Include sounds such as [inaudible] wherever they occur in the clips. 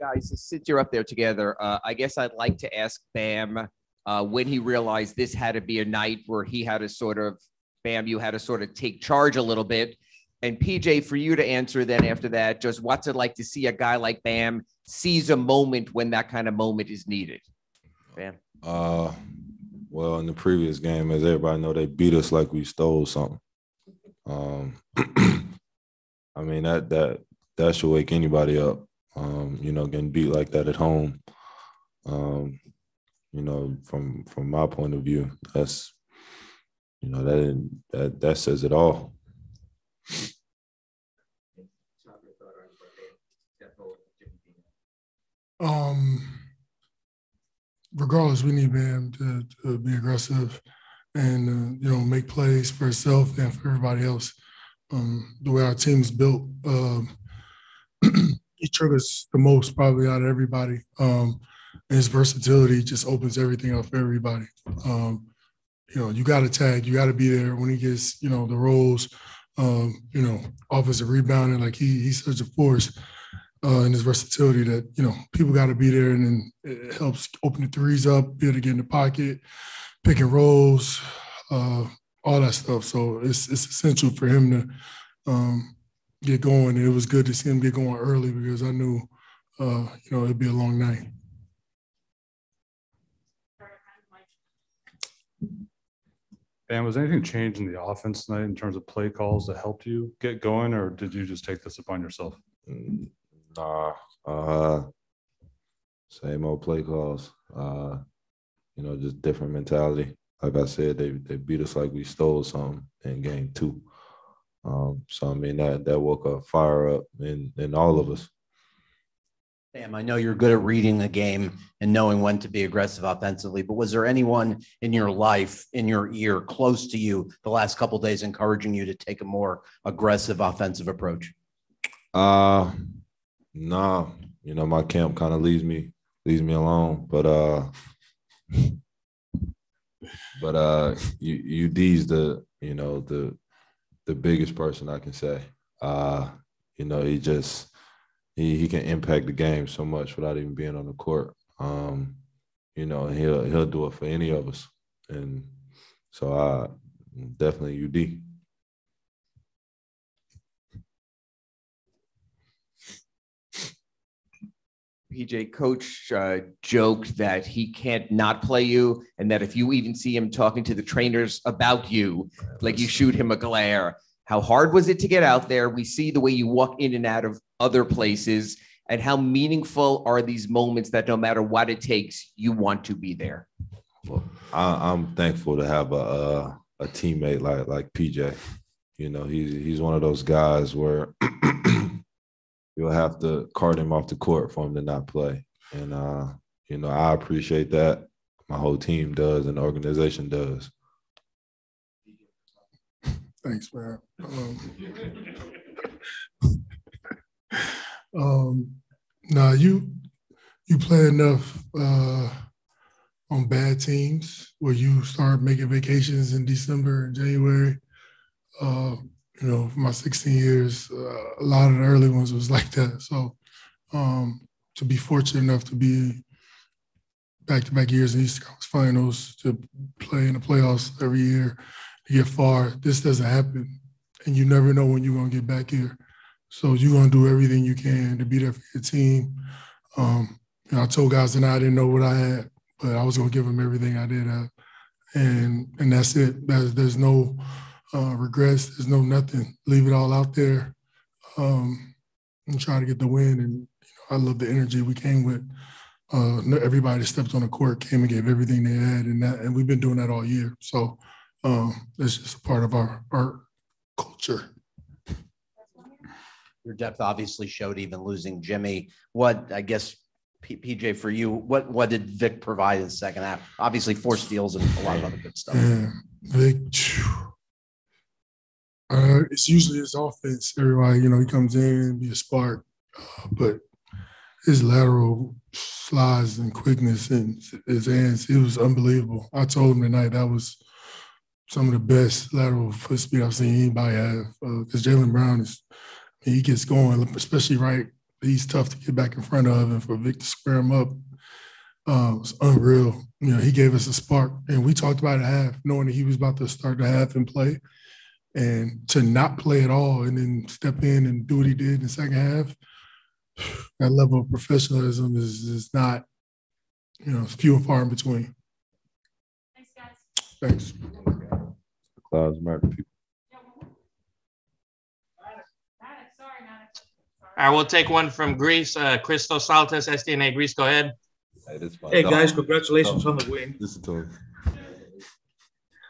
Guys, since you're up there together, uh, I guess I'd like to ask Bam uh, when he realized this had to be a night where he had to sort of, Bam, you had to sort of take charge a little bit. And PJ, for you to answer then after that, just what's it like to see a guy like Bam seize a moment when that kind of moment is needed? Bam. Uh, well, in the previous game, as everybody know, they beat us like we stole something. Um, [clears throat] I mean that that that should wake anybody up. Um, you know, getting beat like that at home. Um, you know, from from my point of view, that's you know that that that says it all. Um, regardless, we need Bam to, to be aggressive and uh, you know make plays for himself and for everybody else. Um, the way our team's built, uh, he triggers the most probably out of everybody. Um, his versatility just opens everything up for everybody. Um, you know, you got to tag, you got to be there when he gets, you know, the rolls, um, you know, offensive rebounding. Like he he's such a force uh, and his versatility that you know people got to be there, and then it helps open the threes up, be able to get in the pocket, pick and rolls, uh, all that stuff. So it's it's essential for him to um, get going. And it was good to see him get going early because I knew, uh, you know, it'd be a long night. And was anything changed in the offense tonight in terms of play calls that helped you get going, or did you just take this upon yourself? Nah, uh, same old play calls. Uh, you know, just different mentality. Like I said, they they beat us like we stole something in game two. Um, so I mean that that woke a fire up in in all of us. Bam, I know you're good at reading the game and knowing when to be aggressive offensively, but was there anyone in your life, in your ear, close to you the last couple days encouraging you to take a more aggressive offensive approach? Uh nah, you know, my camp kind of leaves me leaves me alone. But uh [laughs] but uh you you UD's the, you know, the the biggest person I can say. Uh, you know, he just he he can impact the game so much without even being on the court. Um, you know, he'll he'll do it for any of us, and so I definitely UD. PJ, coach uh, joked that he can't not play you, and that if you even see him talking to the trainers about you, like you shoot him a glare. How hard was it to get out there? We see the way you walk in and out of other places, and how meaningful are these moments that no matter what it takes, you want to be there. Well, I, am thankful to have a, a a teammate like like PJ. You know, he's he's one of those guys where [clears throat] you'll have to cart him off the court for him to not play. And uh, you know, I appreciate that. My whole team does, and the organization does. Thanks, man. Um, [laughs] um, nah, you you play enough uh, on bad teams where you start making vacations in December and January. Uh, you know, for my 16 years, uh, a lot of the early ones was like that. So um, to be fortunate enough to be back-to-back years in East Conference Finals, to play in the playoffs every year, to get far. This doesn't happen, and you never know when you're gonna get back here. So you're gonna do everything you can to be there for your team. Um, you know, I told guys that I didn't know what I had, but I was gonna give them everything I did have, and and that's it. There's, there's no uh, regrets. There's no nothing. Leave it all out there, um, and try to get the win. And you know, I love the energy we came with. Uh, everybody stepped on the court, came and gave everything they had, and that, and we've been doing that all year. So um, it's just a part of our our culture. Your depth obviously showed even losing Jimmy. What I guess PJ for you, what what did Vic provide in the second half? Obviously, four steals and a lot of other good stuff. Yeah, Vic. Uh, it's usually his offense. Everybody, you know, he comes in, be a spark, uh, but his lateral slides and quickness and his hands, it was unbelievable. I told him tonight that was some of the best lateral foot speed I've seen anybody have. Because uh, Jaylen Brown is, he gets going, especially right he's tough to get back in front of, and for Vic to square him up uh, was unreal. You know, he gave us a spark, and we talked about a half, knowing that he was about to start the half and play, and to not play at all, and then step in and do what he did in the second half. That level of professionalism is is not, you know, few and far in between. Thanks, guys. Thanks. Clouds matter to people. Maddox, sorry, Maddox. Sorry. I will take one from Greece. Uh, Christos Saltas, SDNA Greece. Go ahead. Hey, this Hey guys, congratulations on the win. Listen to him.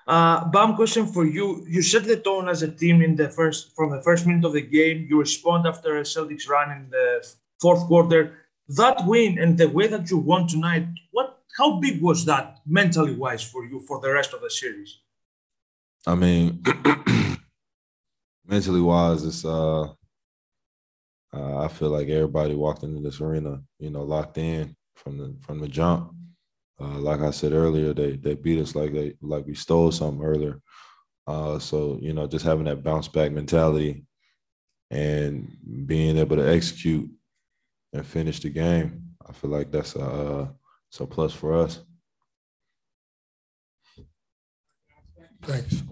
Uh, Bam, question for you. You set the tone as a team in the first from the first minute of the game. You respond after a Celtics run in the fourth quarter. That win and the way that you won tonight, what? How big was that mentally wise for you for the rest of the series? I mean, [clears throat] mentally wise, it's uh, uh, I feel like everybody walked into this arena, you know, locked in from the from the jump. Uh, like I said earlier, they they beat us like they like we stole something earlier. Uh, so you know, just having that bounce back mentality and being able to execute and finish the game, I feel like that's a uh, it's a plus for us. Thanks.